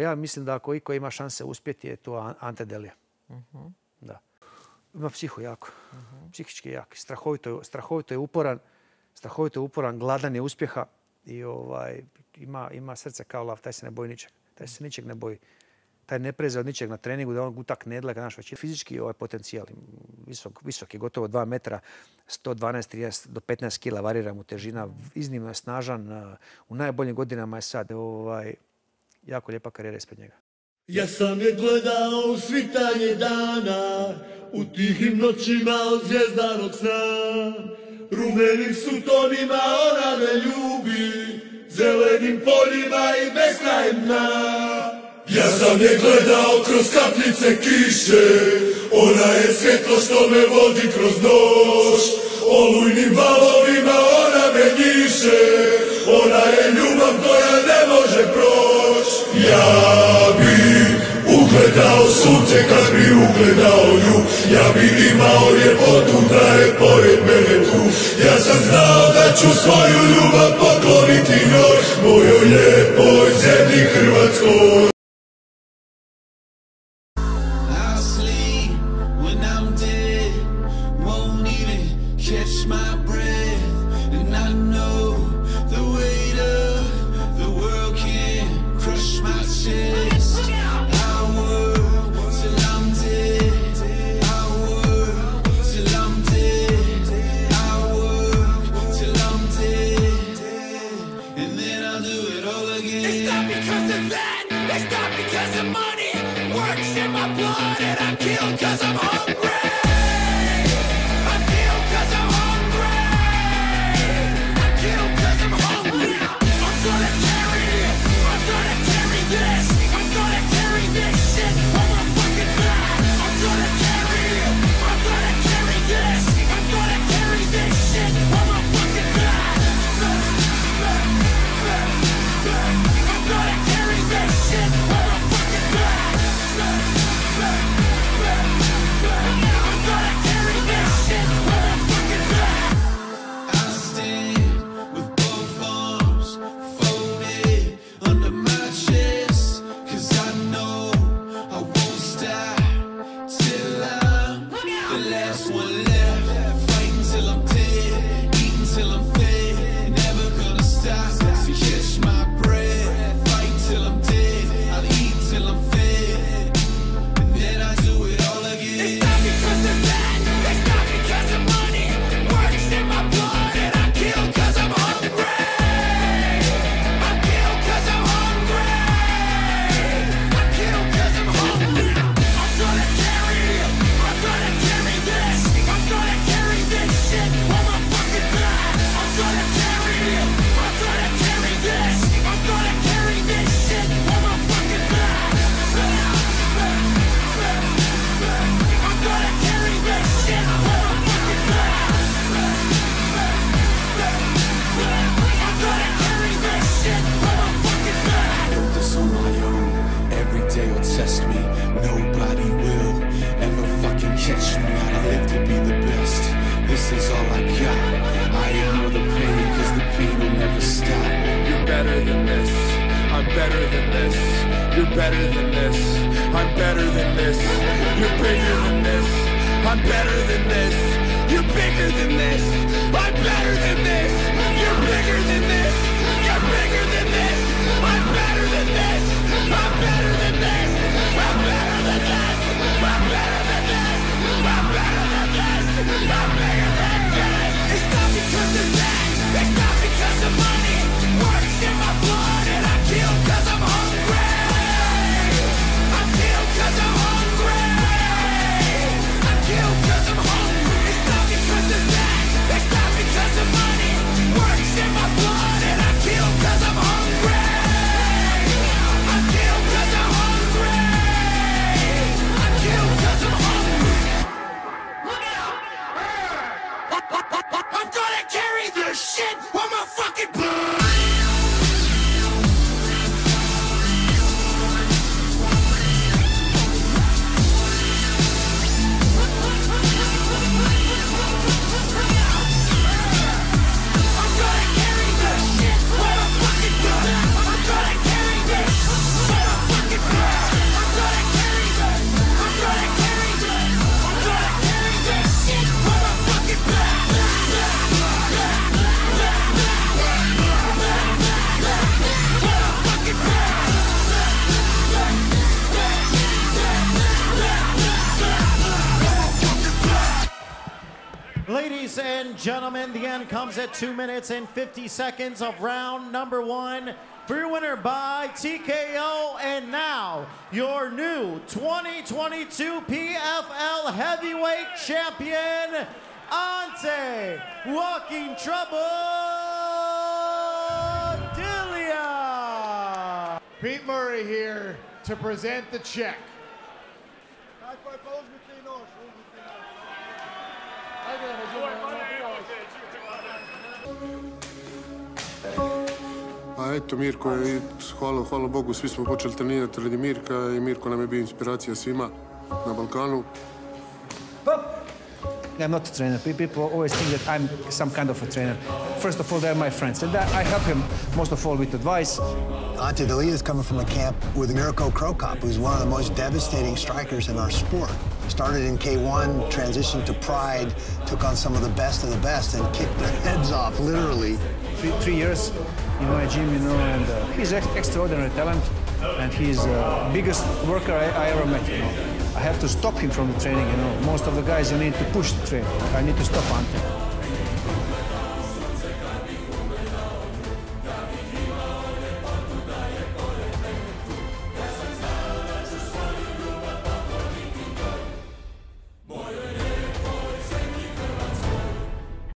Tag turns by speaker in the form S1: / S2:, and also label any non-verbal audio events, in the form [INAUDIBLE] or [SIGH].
S1: Ja mislim da ako iko ima šanse uspjeti je to Ante Delija. Da. Ima psiho jako. Psihički je jak. Strahovito, strahovito je uporan. Strahovito je uporan, gladan je uspjeha i ovaj, ima, ima srce kao lav. Taj se ne boji ničeg. Taj se ničeg ne boji. Taj ne preze od ničeg na treningu da on gutak nedle naš već fizički ovaj potencijal visok, visok je gotovo 2 metra 112 30 do 15 kila varira mu težina iznimno je snažan u najboljim godinama je sad ovaj jako lijepa karijera ispred njega.
S2: Ja sam je gledao u svitanje dana, u tihim noćima od zvijezdanog sna. Rumenim sutonima ona me ljubi, zelenim poljima i krajem dna.
S3: Ja sam je gledao kroz kapljice kiše, ona je svjetlo što me vodi kroz noć. Olujnim valovima ona me njiše, ona je ljubav koja ne može proć. Ugledao nju, ja bi imao ljepotu da je pored mene tu. Ja sam znao da ću svoju ljubav pokloniti njoj, mojoj lijepoj zemlji Hrvatskoj.
S4: Because of that. They stop because of money. Works in my blood,
S5: and I'm killed because I'm hungry better than this. You're better than this. I'm better than this. You're bigger than this. I'm better than this. You're bigger than this.
S6: And gentlemen, the end comes at 2 minutes and 50 seconds of round number one. For your winner by TKO, and now your new 2022 PFL Heavyweight Champion, Ante Walking Trouble Delija.
S7: Pete Murray here to present the check.
S8: A eto Mirko je, hvala, hvala Bogu, svi smo počeli trenirati radi Mirka i Mirko nam je bio inspiracija svima na Balkanu.
S1: I'm not a trainer. People always think that I'm some kind of a trainer. First of all, they're my friends, and I help him most of all with advice.
S9: Ante Delija is coming from a camp with Mirko Cro Cop, who's one of the most devastating strikers in our sport. Started in K1, transitioned to Pride, took on some of the best of the best, and kicked their [LAUGHS] heads off, literally.
S1: Three, three years in my gym, you know, and uh, he's ex extraordinary talent, and he's the uh, biggest worker I, I ever met, you know. I have to stop him from the training, you know. Most of the guys, you need to push the train. I need to stop Ante.